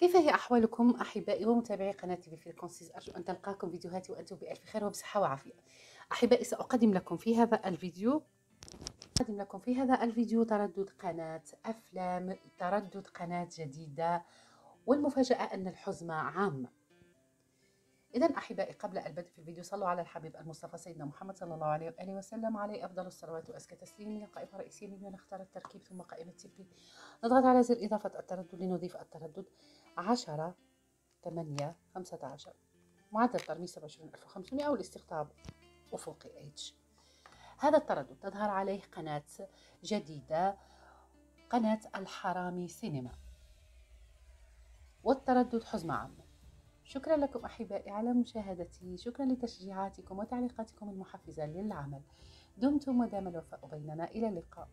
كيف هي أحوالكم أحبائي ومتابعي قناة في فريكونسيز أرجو أن تلقاكم فيديوهاتي وأنتم بألف خير وبصحة وعافية. أحبائي سأقدم لكم في هذا الفيديو أقدم لكم في هذا الفيديو تردد قناة أفلام تردد قناة جديدة والمفاجأة أن الحزمة عامة. إذا أحبائي قبل البدء في الفيديو صلوا على الحبيب المصطفى سيدنا محمد صلى الله عليه وآله وسلم عليه أفضل الصلوات وأزكى تسليم القائمة الرئيسية من نختار التركيب ثم قائمة تبي نضغط على زر إضافة التردد لنضيف التردد عشرة ثمانية خمسة عشر. معدل ترميز سبعة وعشرين ألف وخمسمائة والاستقطاب أفقي إتش. هذا التردد تظهر عليه قناة جديدة قناة الحرامي سينما. والتردد حزمة عامة شكرا لكم أحبائي على مشاهدتي شكرا لتشجيعاتكم وتعليقاتكم المحفزة للعمل. دمتم ودام الوفاء بيننا إلى اللقاء.